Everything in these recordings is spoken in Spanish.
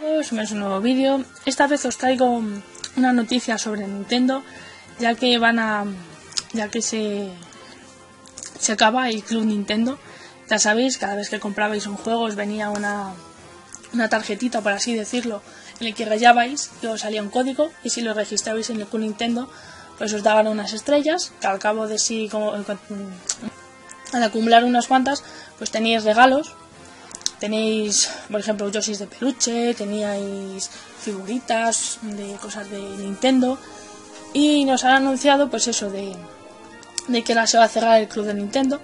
Pues me es un nuevo vídeo. Esta vez os traigo una noticia sobre Nintendo, ya que van a. ya que se. se acaba el Club Nintendo. Ya sabéis, cada vez que comprabais un juego os venía una. una tarjetita, por así decirlo, en el que rayabais y os salía un código, y si lo registrabais en el Club Nintendo, pues os daban unas estrellas, que al cabo de sí, como, al acumular unas cuantas, pues teníais regalos Tenéis, por ejemplo, Yoshis de peluche, teníais figuritas de cosas de Nintendo. Y nos han anunciado, pues eso, de, de que ahora se va a cerrar el club de Nintendo.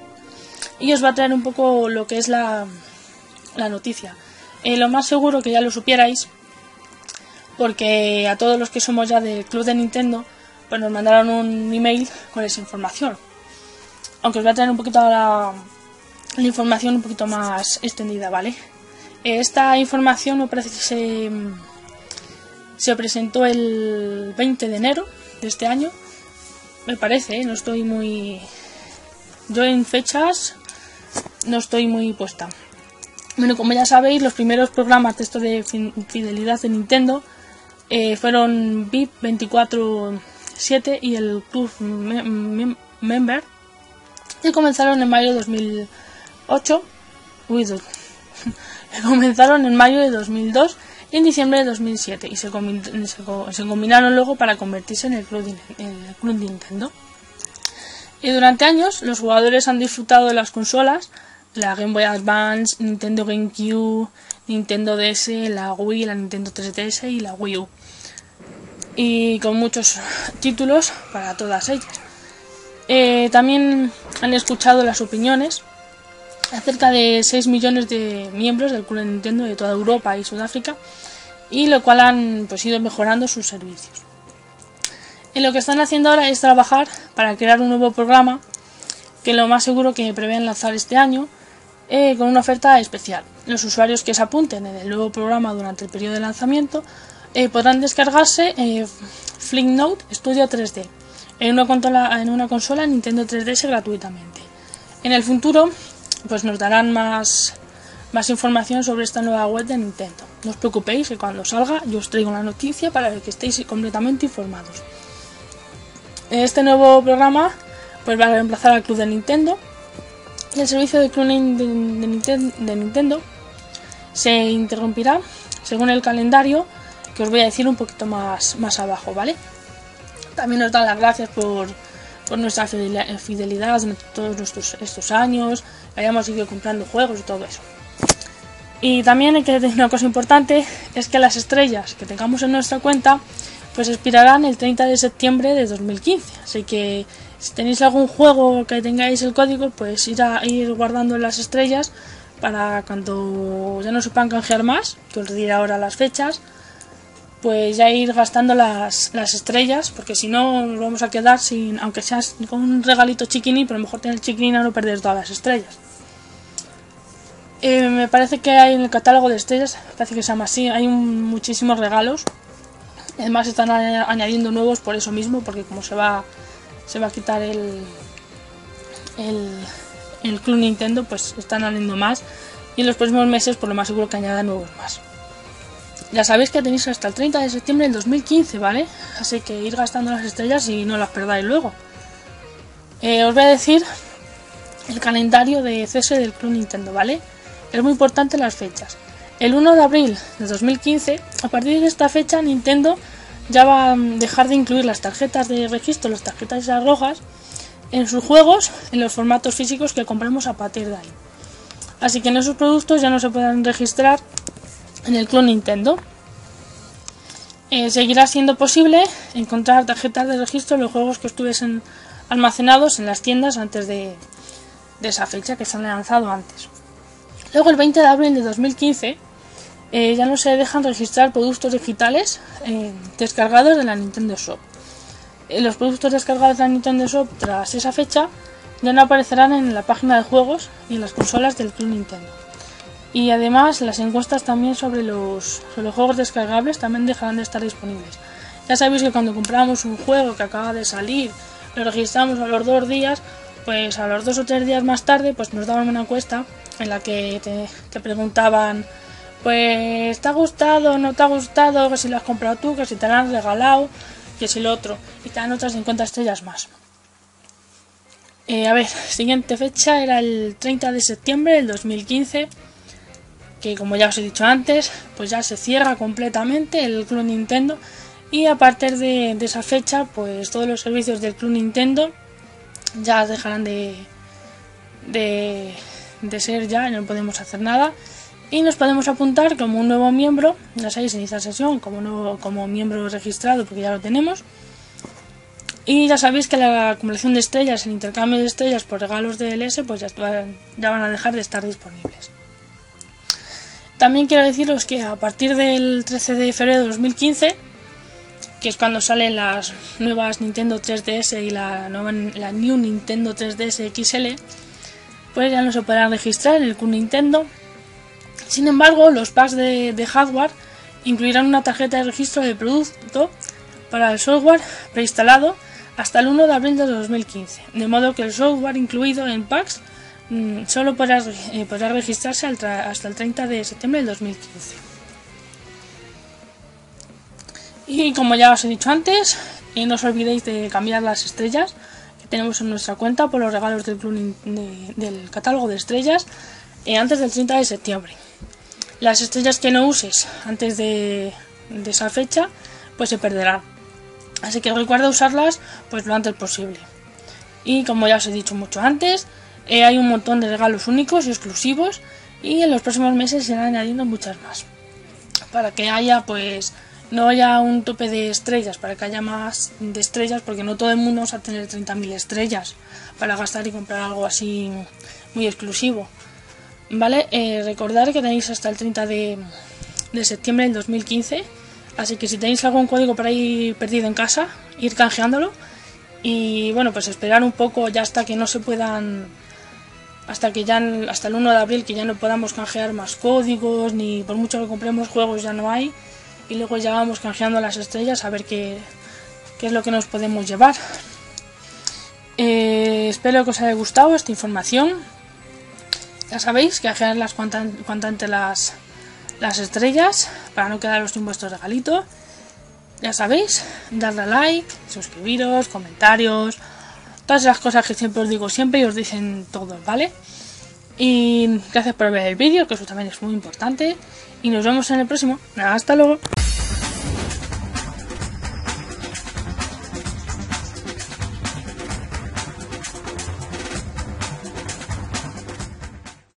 Y os va a traer un poco lo que es la, la noticia. Eh, lo más seguro que ya lo supierais, porque a todos los que somos ya del club de Nintendo, pues nos mandaron un email con esa información. Aunque os va a traer un poquito a la, información un poquito más extendida, ¿vale? Esta información me parece que se, se presentó el 20 de enero de este año. Me parece, ¿eh? no estoy muy... Yo en fechas no estoy muy puesta. Bueno, como ya sabéis, los primeros programas de esto de fidelidad de Nintendo eh, fueron VIP 24-7 y el Club Member y comenzaron en mayo de 2000 8 comenzaron en mayo de 2002 y en diciembre de 2007 y se, combinaron luego para convertirse en el Club, Nintendo. Y durante años los jugadores han disfrutado de las consolas, la Game Boy Advance, Nintendo GameCube, Nintendo DS, la Wii, la Nintendo 3DS y la Wii U. Y con muchos títulos para todas ellas. Eh, también han escuchado las opiniones cerca de 6 millones de miembros del Club de Nintendo de toda Europa y Sudáfrica, y lo cual han pues, ido mejorando sus servicios. Y lo que están haciendo ahora es trabajar para crear un nuevo programa que lo más seguro que prevén lanzar este año eh, con una oferta especial. Los usuarios que se apunten en el nuevo programa durante el periodo de lanzamiento eh, podrán descargarse eh, Note Studio 3D en una, consola, en una consola Nintendo 3DS gratuitamente. En el futuro pues nos darán más, más información sobre esta nueva web de Nintendo. No os preocupéis que cuando salga yo os traigo una noticia para que estéis completamente informados. Este nuevo programa pues va a reemplazar al Club de Nintendo. El servicio de cloning de, Nintendo se interrumpirá según el calendario que os voy a decir un poquito más, más abajo, ¿vale? También os dan las gracias por, por nuestra fidelidad durante todos estos, años, hayamos ido comprando juegos y todo eso. Y también hay que decir una cosa importante, es que las estrellas que tengamos en nuestra cuenta pues expirarán el 30 de septiembre de 2015. Así que si tenéis algún juego que tengáis el código, pues ir a ir guardando las estrellas para cuando ya no se puedan canjear más, que os diré ahora las fechas, pues ya ir gastando las, las estrellas, porque si no nos vamos a quedar sin, aunque sea con un regalito chiquini, pero mejor tener a no perder todas las estrellas. Eh, me parece que hay en el catálogo de estrellas, parece que se llama así, hay muchísimos regalos. Además están añadiendo nuevos por eso mismo, porque como se va, se va a quitar el, el, el Club Nintendo, pues están añadiendo más. Y en los próximos meses, por lo más seguro que añadan nuevos más. Ya sabéis que tenéis hasta el 30 de septiembre del 2015, ¿vale? Así que ir gastando las estrellas y no las perdáis luego. Eh, os voy a decir el calendario de cese del Club Nintendo, ¿vale? Es muy importante las fechas. El 1 de abril de 2015, a partir de esta fecha, Nintendo ya va a dejar de incluir las tarjetas de registro, las tarjetas rojas, en sus juegos en los formatos físicos que compremos a partir de ahí. Así que en esos productos ya no se pueden registrar en el Club Nintendo. Eh, seguirá siendo posible encontrar tarjetas de registro en los juegos que estuviesen almacenados en las tiendas antes de, de esa fecha que se han lanzado antes. Luego, el 20 de abril de 2015, eh, ya no se dejan registrar productos digitales eh, descargados de la Nintendo Shop. Los productos descargados de la Nintendo Shop tras esa fecha ya no aparecerán en la página de juegos ni en las consolas del Club Nintendo. Y además las encuestas también sobre los, sobre los juegos descargables también dejarán de estar disponibles. Ya sabéis que cuando compramos un juego que acaba de salir, lo registramos a los dos días, pues a los dos o tres días más tarde pues nos daban una encuesta en la que te, preguntaban pues te ha gustado, no te ha gustado, que si lo has comprado tú, que si te lo han regalado, que si lo otro, y te dan otras 50 estrellas más. Eh, a ver, siguiente fecha era el 30 de septiembre del 2015, que como ya os he dicho antes, pues ya se cierra completamente el Club Nintendo y a partir de, esa fecha, pues todos los servicios del Club Nintendo ya dejarán de, de, ser ya, no podemos hacer nada y nos podemos apuntar como un nuevo miembro, ya sabéis, inicia sesión como, nuevo, como miembro registrado porque ya lo tenemos. Y ya sabéis que la acumulación de estrellas, el intercambio de estrellas por regalos de LS, pues ya van a dejar de estar disponibles. También quiero deciros que a partir del 13 de febrero de 2015, que es cuando salen las nuevas Nintendo 3DS y la, nueva, la New Nintendo 3DS XL, pues ya no se podrán registrar en el Q Nintendo. Sin embargo, los packs de, hardware incluirán una tarjeta de registro de producto para el software preinstalado hasta el 1 de abril de 2015, de modo que el software incluido en packs mm, solo podrá, eh, registrarse hasta el 30 de septiembre del 2015. Y como ya os he dicho antes, no os olvidéis de cambiar las estrellas que tenemos en nuestra cuenta por los regalos del, del catálogo de estrellas eh, antes del 30 de septiembre. Las estrellas que no uses antes de, esa fecha, pues se perderán. Así que recuerda usarlas pues lo antes posible. Y como ya os he dicho mucho antes, eh, hay un montón de regalos únicos y exclusivos y en los próximos meses se irán añadiendo muchas más. Para que haya pues no haya un tope de estrellas, para que haya más de estrellas, porque no todo el mundo va a tener 30.000 estrellas para gastar y comprar algo así muy exclusivo. Vale, eh, recordar que tenéis hasta el 30 de, septiembre del 2015. Así que si tenéis algún código por ahí perdido en casa, ir canjeándolo. Y bueno, pues esperar un poco ya hasta que no se puedan. Hasta que ya hasta el 1 de abril que ya no podamos canjear más códigos, ni por mucho que compremos juegos ya no hay. Y luego ya vamos canjeando las estrellas a ver qué, qué es lo que nos podemos llevar. Eh, espero que os haya gustado esta información. Ya sabéis que las cuanto antes las, las estrellas para no quedaros sin vuestro regalito. Ya sabéis, darle a like, suscribiros, comentarios, todas esas cosas que siempre os digo siempre y os dicen todos, ¿vale? Y gracias por ver el vídeo, que eso también es muy importante. Y nos vemos en el próximo. Hasta luego.